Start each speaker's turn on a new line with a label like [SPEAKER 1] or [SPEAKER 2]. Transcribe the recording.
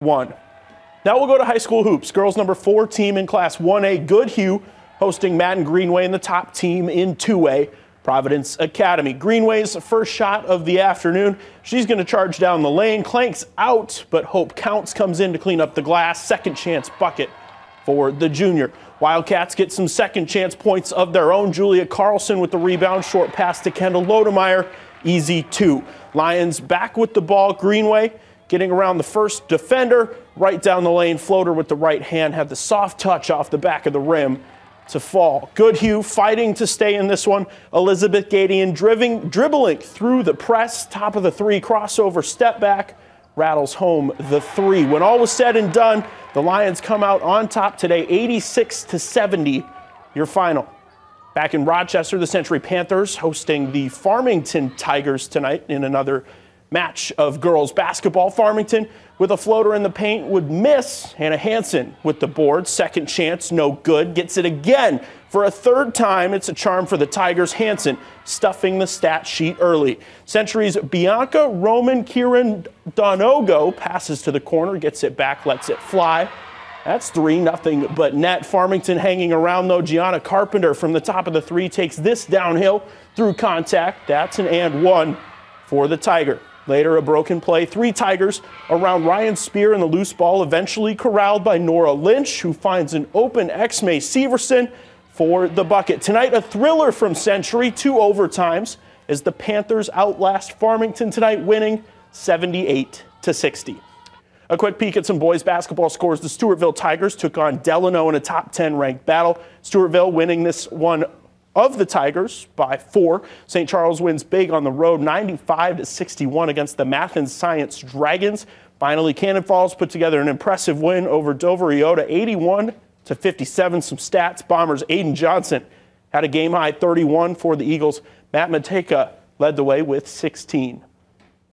[SPEAKER 1] one. Now we'll go to high school hoops. Girls number four team in Class 1A, Goodhue, hosting Maddyn Greenway and the top team in 2A, Providence Academy. Greenway's first shot of the afternoon. She's going to charge down the lane, clanks out, but Hope Counts comes in to clean up the glass. Second chance bucket for the junior. Wildcats get some second chance points of their own. Julia Carlson with the rebound, short pass to Kendall Lodemeyer. Easy two. Lions back with the ball. Greenway getting around the first defender, right down the lane, floater with the right hand, had the soft touch off the back of the rim to fall. Goodhue fighting to stay in this one. Elizabeth Gadian driving, dribbling through the press, top of the three, crossover, step back, rattles home the three. When all was said and done, the Lions come out on top today, 86 to 70, your final. Back in Rochester, the Century Panthers hosting the Farmington Tigers tonight in another match of girls basketball. Farmington with a floater in the paint would miss. Hannah Hansen with the board. Second chance, no good. Gets it again for a third time. It's a charm for the Tigers. Hansen stuffing the stat sheet early. Centuries Bianca Roman Kieran Donogo passes to the corner, gets it back, lets it fly. That's three, nothing but net. Farmington hanging around though. Gianna Carpenter from the top of the three takes this downhill through contact. That's an and one for the Tiger. Later, a broken play. Three Tigers around Ryan Spear and the loose ball, eventually corralled by Nora Lynch, who finds an open X-May Severson for the bucket. Tonight, a thriller from Century, two overtimes, as the Panthers outlast Farmington tonight, winning 78 to 60. A quick peek at some boys basketball scores. The Stewartville Tigers took on Delano in a top 10 ranked battle. Stewartville winning this one of the Tigers by four. St. Charles wins big on the road, 95 to 61 against the Math and Science Dragons. Finally, Cannon Falls put together an impressive win over Dover-Eyota, 81 to 57. Some stats: Bombers Aiden Johnson had a game high 31 for the Eagles. Matt Mateka led the way with 16.